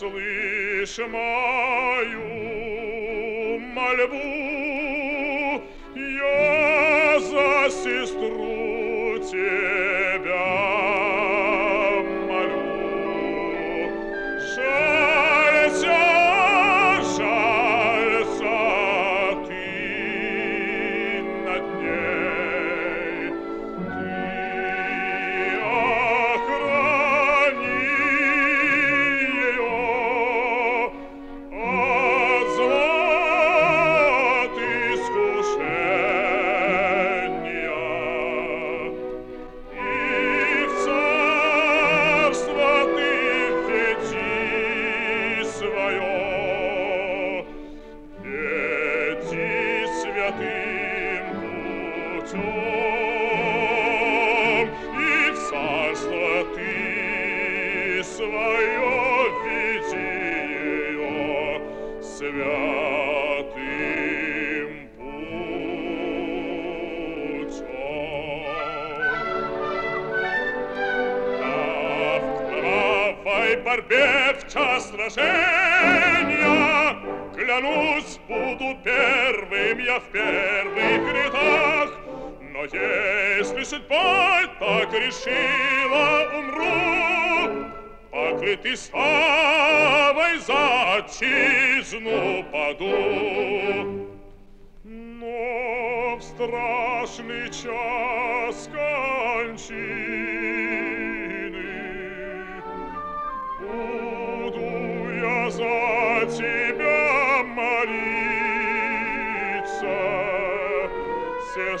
услышь мою мольбу, я за сестру тебя Путем, и в царство ты свое веди ее святым путем. А в кровавой борьбе в час сражения Клянусь, буду первым я в первых рядах Но если судьба так решила, умру. Покрытый славой за отчизну паду. Но в страшный час кончины мою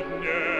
Yeah.